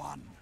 one.